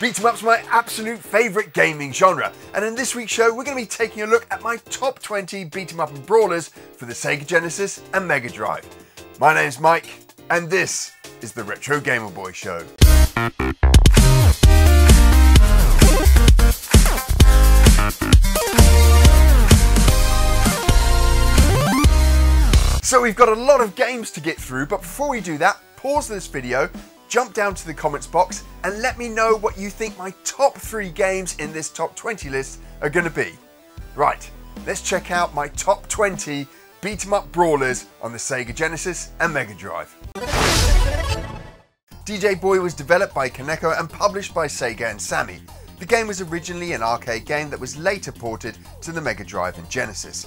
Beat 'em up's my absolute favourite gaming genre, and in this week's show, we're going to be taking a look at my top 20 beat 'em up and brawlers for the Sega Genesis and Mega Drive. My name's Mike, and this is the Retro Gamer Boy Show. So we've got a lot of games to get through, but before we do that, pause this video, jump down to the comments box and let me know what you think my top three games in this top 20 list are going to be. Right, let's check out my top 20 beat 'em up brawlers on the Sega Genesis and Mega Drive. DJ Boy was developed by Kaneko and published by Sega and Sammy. The game was originally an arcade game that was later ported to the Mega Drive and Genesis.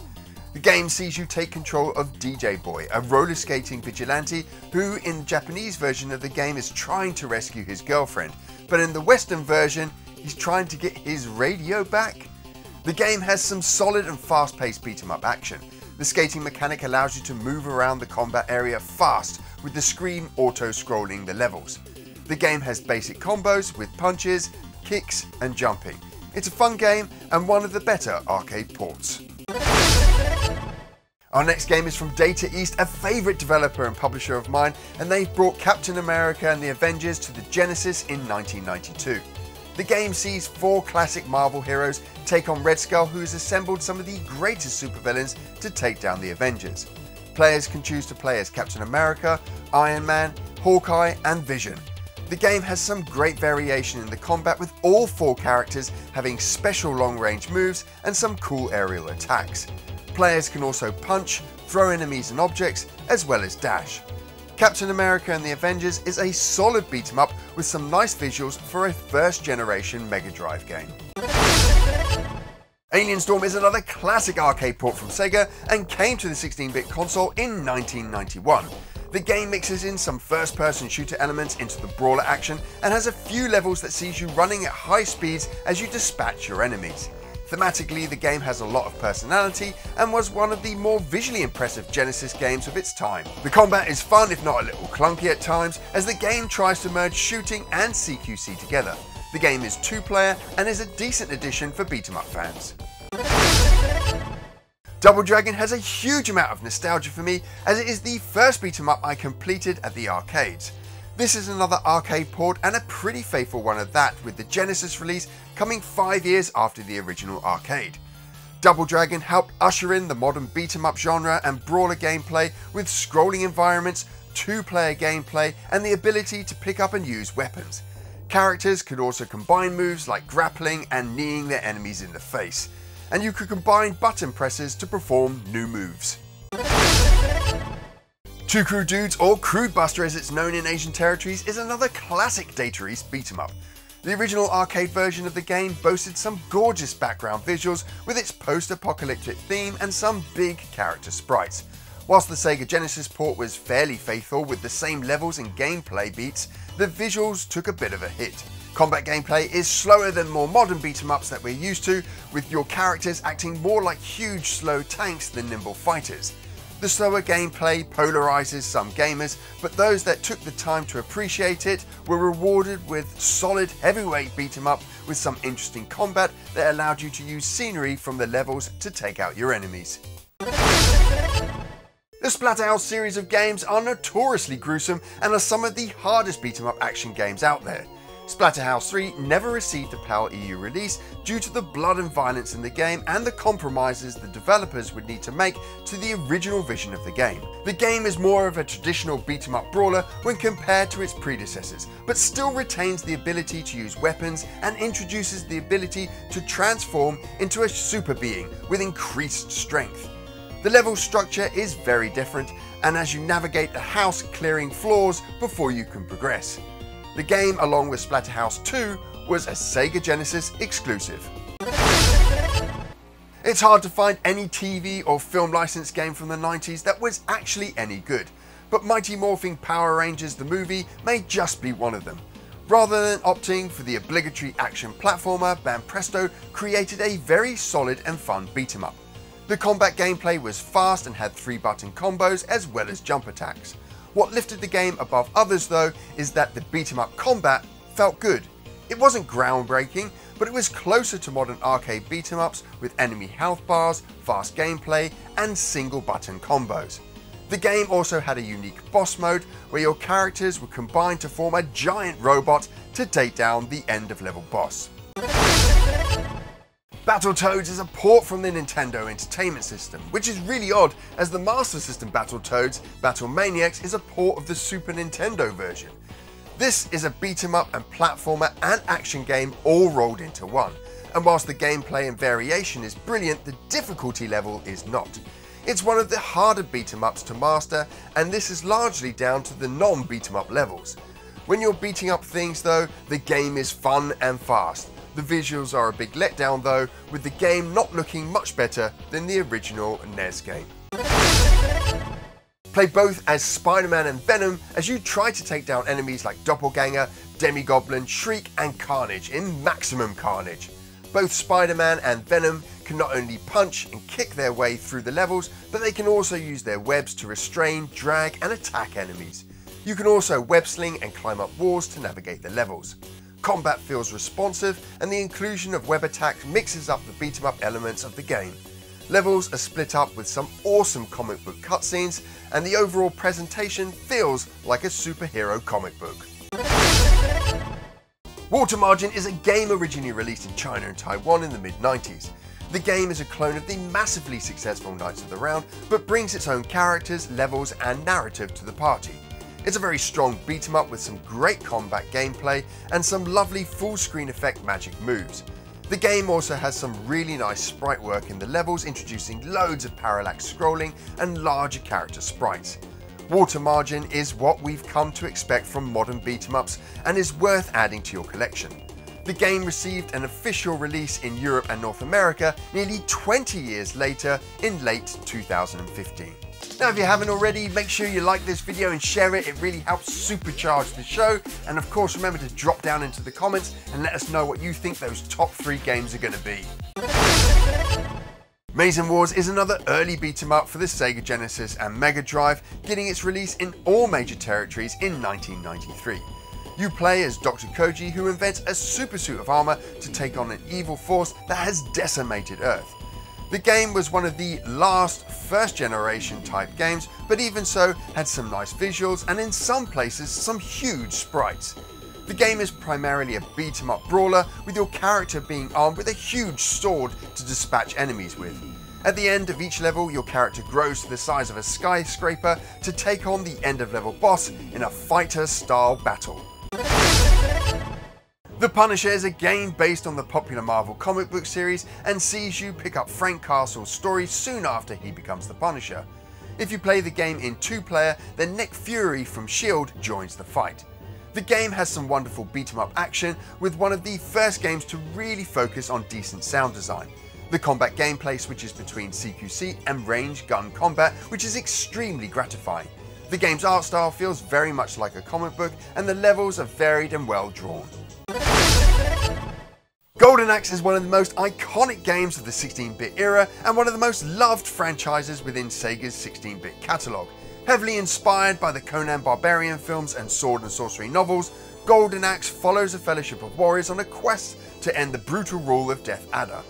The game sees you take control of DJ Boy, a roller skating vigilante who, in the Japanese version of the game, is trying to rescue his girlfriend, but in the Western version, he's trying to get his radio back. The game has some solid and fast paced beat 'em up action. The skating mechanic allows you to move around the combat area fast, with the screen auto scrolling the levels. The game has basic combos with punches, kicks, and jumping. It's a fun game and one of the better arcade ports. Our next game is from Data East, a favourite developer and publisher of mine, and they've brought Captain America and the Avengers to the Genesis in 1992. The game sees four classic Marvel heroes take on Red Skull, who has assembled some of the greatest supervillains to take down the Avengers. Players can choose to play as Captain America, Iron Man, Hawkeye, and Vision. The game has some great variation in the combat, with all four characters having special long range moves and some cool aerial attacks. Players can also punch, throw enemies and objects, as well as dash. Captain America and the Avengers is a solid beat 'em up with some nice visuals for a first generation Mega Drive game. Alien Storm is another classic arcade port from Sega and came to the 16-bit console in 1991. The game mixes in some first-person shooter elements into the brawler action and has a few levels that sees you running at high speeds as you dispatch your enemies. Thematically, the game has a lot of personality and was one of the more visually impressive Genesis games of its time. The combat is fun if not a little clunky at times as the game tries to merge shooting and CQC together. The game is two player and is a decent addition for beat 'em up fans. Double Dragon has a huge amount of nostalgia for me as it is the first beat 'em up I completed at the arcades. This is another arcade port and a pretty faithful one at that with the Genesis release coming 5 years after the original arcade. Double Dragon helped usher in the modern beat 'em up genre and brawler gameplay with scrolling environments, two player gameplay and the ability to pick up and use weapons. Characters could also combine moves like grappling and kneeing their enemies in the face, and you could combine button presses to perform new moves. Two Crude Dudes, or Crude Buster as it's known in Asian territories, is another classic Data East beat 'em up. The original arcade version of the game boasted some gorgeous background visuals with its post-apocalyptic theme and some big character sprites. Whilst the Sega Genesis port was fairly faithful with the same levels and gameplay beats, the visuals took a bit of a hit. Combat gameplay is slower than more modern beat 'em ups that we're used to, with your characters acting more like huge slow tanks than nimble fighters. The slower gameplay polarizes some gamers, but those that took the time to appreciate it were rewarded with solid heavyweight beat 'em up with some interesting combat that allowed you to use scenery from the levels to take out your enemies. The Splatterhouse series of games are notoriously gruesome and are some of the hardest beat 'em up action games out there. Splatterhouse 3 never received a PAL EU release due to the blood and violence in the game and the compromises the developers would need to make to the original vision of the game. The game is more of a traditional beat 'em up brawler when compared to its predecessors, but still retains the ability to use weapons and introduces the ability to transform into a super being with increased strength. The level structure is very different, and as you navigate the house, clearing floors before you can progress. The game, along with Splatterhouse 2, was a Sega Genesis exclusive. It's hard to find any TV or film licensed game from the 90s that was actually any good, but Mighty Morphin Power Rangers the movie may just be one of them. Rather than opting for the obligatory action platformer, Banpresto created a very solid and fun beat 'em up. The combat gameplay was fast and had 3 button combos as well as jump attacks. What lifted the game above others though is that the beat 'em up combat felt good. It wasn't groundbreaking, but it was closer to modern arcade beat 'em ups with enemy health bars, fast gameplay, and single button combos. The game also had a unique boss mode where your characters were combined to form a giant robot to take down the end of level boss. Battletoads is a port from the Nintendo Entertainment System, which is really odd as the Master System Battletoads Battle Maniacs is a port of the Super Nintendo version. This is a beat 'em up and platformer and action game all rolled into one, and whilst the gameplay and variation is brilliant, the difficulty level is not. It's one of the harder beat 'em ups to master, and this is largely down to the non beat 'em up levels. When you're beating up things though, the game is fun and fast, the visuals are a big letdown though, with the game not looking much better than the original NES game. Play both as Spider-Man and Venom as you try to take down enemies like Doppelganger, Demogoblin, Shriek and Carnage in maximum carnage. Both Spider-Man and Venom can not only punch and kick their way through the levels, but they can also use their webs to restrain, drag and attack enemies. You can also web sling and climb up walls to navigate the levels. Combat feels responsive, and the inclusion of web attacks mixes up the beat 'em up elements of the game. Levels are split up with some awesome comic book cutscenes, and the overall presentation feels like a superhero comic book. Water Margin is a game originally released in China and Taiwan in the mid 90s. The game is a clone of the massively successful Knights of the Round, but brings its own characters, levels, and narrative to the party. It's a very strong beat 'em up with some great combat gameplay and some lovely full screen effect magic moves. The game also has some really nice sprite work in the levels, introducing loads of parallax scrolling and larger character sprites. Water Margin is what we've come to expect from modern beat 'em ups and is worth adding to your collection. The game received an official release in Europe and North America nearly 20 years later in late 2015. Now if you haven't already, make sure you like this video and share it, it really helps supercharge the show. And of course remember to drop down into the comments and let us know what you think those top three games are going to be. Mazin Wars is another early beat 'em up for the Sega Genesis and Mega Drive, getting its release in all major territories in 1993. You play as Dr. Koji who invents a super suit of armor to take on an evil force that has decimated Earth. The game was one of the last first generation type games, but even so had some nice visuals and in some places some huge sprites. The game is primarily a beat 'em up brawler with your character being armed with a huge sword to dispatch enemies with. At the end of each level, your character grows to the size of a skyscraper to take on the end of level boss in a fighter style battle. The Punisher is a game based on the popular Marvel comic book series and sees you pick up Frank Castle's story soon after he becomes the Punisher. If you play the game in two player, then Nick Fury from S.H.I.E.L.D. joins the fight. The game has some wonderful beat 'em up action with one of the first games to really focus on decent sound design. The combat gameplay switches between CQC and range gun combat, which is extremely gratifying. The game's art style feels very much like a comic book, and the levels are varied and well drawn. Golden Axe is one of the most iconic games of the 16-bit era and one of the most loved franchises within Sega's 16-bit catalogue. Heavily inspired by the Conan Barbarian films and sword and sorcery novels, Golden Axe follows a fellowship of warriors on a quest to end the brutal rule of Death Adder.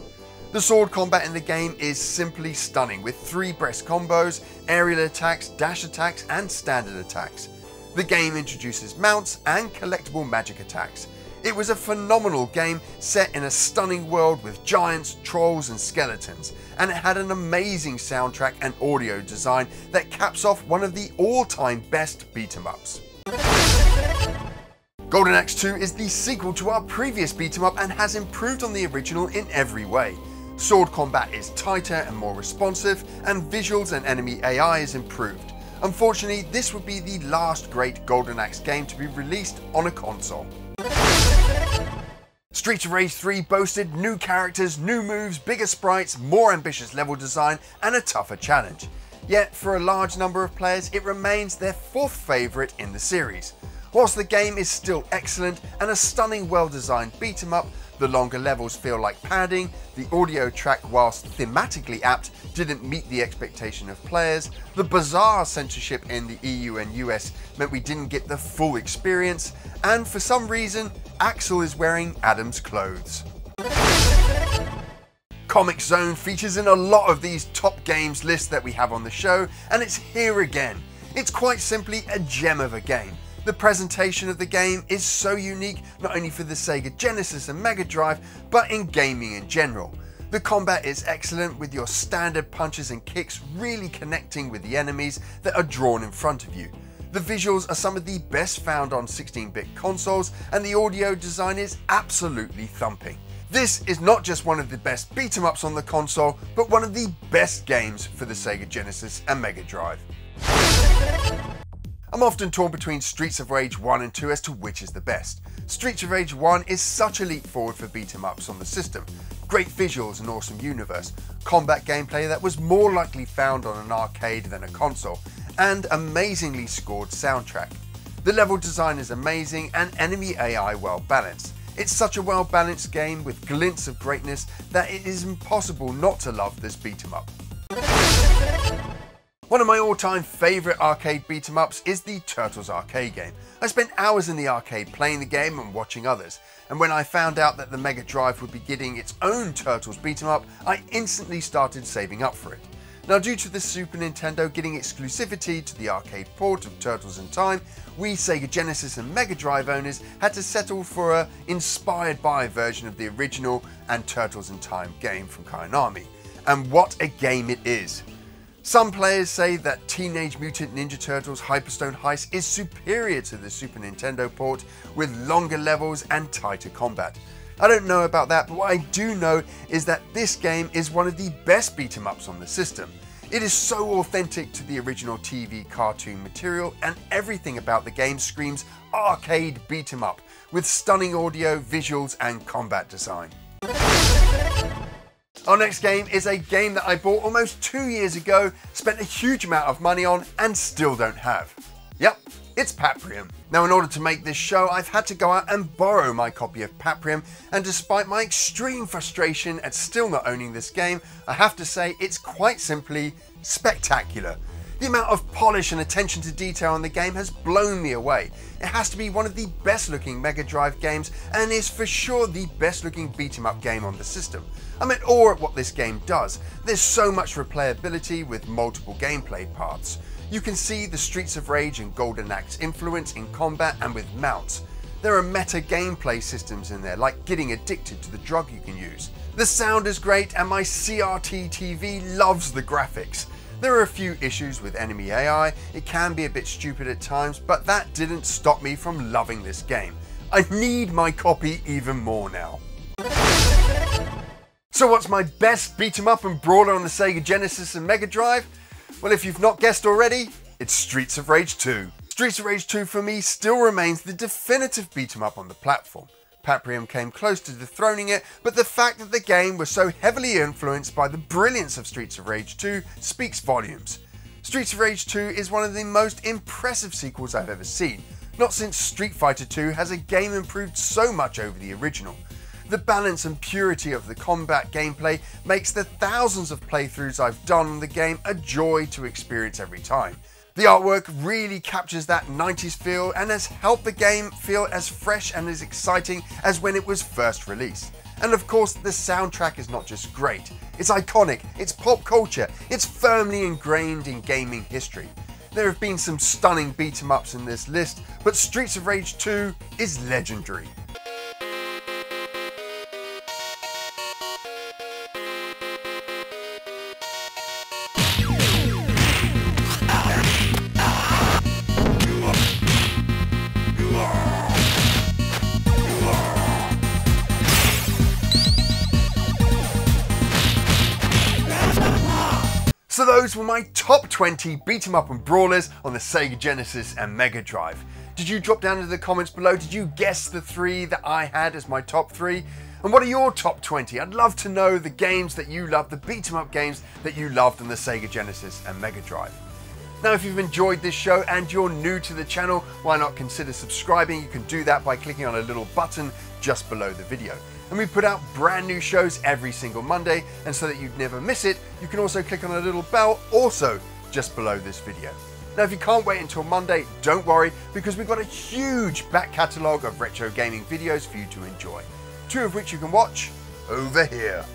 The sword combat in the game is simply stunning with three breast combos, aerial attacks, dash attacks and standard attacks. The game introduces mounts and collectible magic attacks, it was a phenomenal game set in a stunning world with giants, trolls and skeletons, and it had an amazing soundtrack and audio design that caps off one of the all-time best beat 'em ups. Golden Axe 2 is the sequel to our previous beat 'em up and has improved on the original in every way. Sword combat is tighter and more responsive, and visuals and enemy AI is improved. Unfortunately, this would be the last great Golden Axe game to be released on a console. Streets of Rage 3 boasted new characters, new moves, bigger sprites, more ambitious level design, and a tougher challenge. Yet, for a large number of players, it remains their fourth favourite in the series. Whilst the game is still excellent and a stunning well designed beat 'em up, the longer levels feel like padding, the audio track whilst thematically apt didn't meet the expectation of players, the bizarre censorship in the EU and US meant we didn't get the full experience, and for some reason, Axel is wearing Adam's clothes. Comix Zone features in a lot of these top games lists that we have on the show, and it's here again. It's quite simply a gem of a game. The presentation of the game is so unique not only for the Sega Genesis and Mega Drive, but in gaming in general. The combat is excellent with your standard punches and kicks really connecting with the enemies that are drawn in front of you. The visuals are some of the best found on 16-bit consoles and the audio design is absolutely thumping. This is not just one of the best beat 'em ups on the console, but one of the best games for the Sega Genesis and Mega Drive. I'm often torn between Streets of Rage 1 and 2 as to which is the best. Streets of Rage 1 is such a leap forward for beat 'em ups on the system. Great visuals and awesome universe, combat gameplay that was more likely found on an arcade than a console, and amazingly scored soundtrack. The level design is amazing and enemy AI well balanced. It's such a well balanced game with glints of greatness that it is impossible not to love this beat 'em up. One of my all-time favourite arcade beat 'em ups is the Turtles arcade game. I spent hours in the arcade playing the game and watching others, and when I found out that the Mega Drive would be getting its own Turtles beat 'em up, I instantly started saving up for it. Now due to the Super Nintendo getting exclusivity to the arcade port of Turtles in Time, we Sega Genesis and Mega Drive owners had to settle for a inspired by version of the original and Turtles in Time game from Konami. And what a game it is! Some players say that Teenage Mutant Ninja Turtles Hyperstone Heist is superior to the Super Nintendo port with longer levels and tighter combat. I don't know about that, but what I do know is that this game is one of the best beat 'em ups on the system. It is so authentic to the original TV cartoon material, and everything about the game screams arcade beat 'em up, with stunning audio, visuals, and combat design. Our next game is a game that I bought almost two years ago, spent a huge amount of money on, and still don't have. Yep, it's Paprium. Now in order to make this show, I've had to go out and borrow my copy of Paprium, and despite my extreme frustration at still not owning this game, I have to say it's quite simply spectacular. The amount of polish and attention to detail in the game has blown me away. It has to be one of the best looking Mega Drive games and is for sure the best looking beat 'em up game on the system. I'm at awe at what this game does. There's so much replayability with multiple gameplay paths. You can see the Streets of Rage and Golden Axe influence in combat and with mounts. There are meta gameplay systems in there, like getting addicted to the drug you can use. The sound is great, and my CRT TV loves the graphics. There are a few issues with enemy AI, it can be a bit stupid at times, but that didn't stop me from loving this game. I need my copy even more now. So what's my best beat 'em up and brawler on the Sega Genesis and Mega Drive? Well, if you've not guessed already, it's Streets of Rage 2. Streets of Rage 2 for me still remains the definitive beat 'em up on the platform. Paprium came close to dethroning it, but the fact that the game was so heavily influenced by the brilliance of Streets of Rage 2 speaks volumes. Streets of Rage 2 is one of the most impressive sequels I've ever seen, not since Street Fighter 2 has a game improved so much over the original. The balance and purity of the combat gameplay makes the thousands of playthroughs I've done on the game a joy to experience every time. The artwork really captures that 90s feel and has helped the game feel as fresh and as exciting as when it was first released. And of course, the soundtrack is not just great, it's iconic, it's pop culture, it's firmly ingrained in gaming history. There have been some stunning beat 'em ups in this list, but Streets of Rage 2 is legendary. Those were my top 20 beat 'em up and brawlers on the Sega Genesis and Mega Drive. Did you drop down into the comments below? Did you guess the three that I had as my top three? And what are your top 20? I'd love to know the games that you loved, the beat 'em up games that you loved on the Sega Genesis and Mega Drive. Now if you've enjoyed this show and you're new to the channel, why not consider subscribing? You can do that by clicking on a little button just below the video. And we put out brand new shows every single Monday, and so that you'd never miss it, you can also click on a little bell also just below this video. Now if you can't wait until Monday, don't worry, because we've got a huge back catalogue of retro gaming videos for you to enjoy. Two of which you can watch over here.